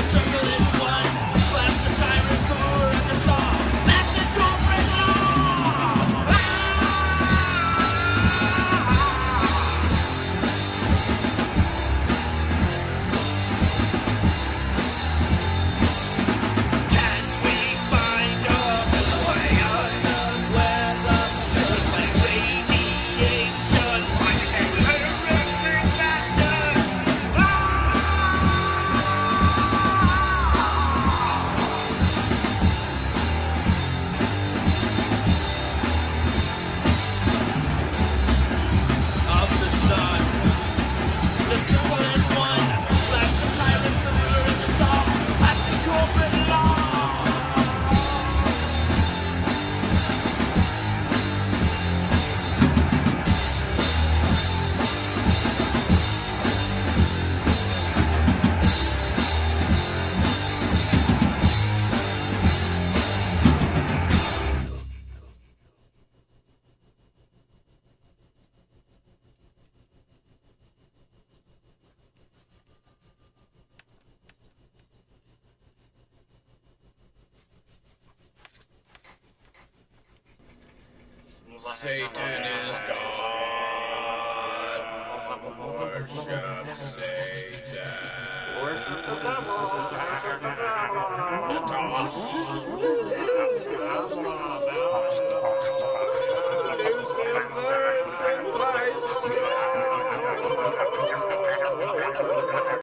The sun Someone Satan is God. Worship Satan. Worship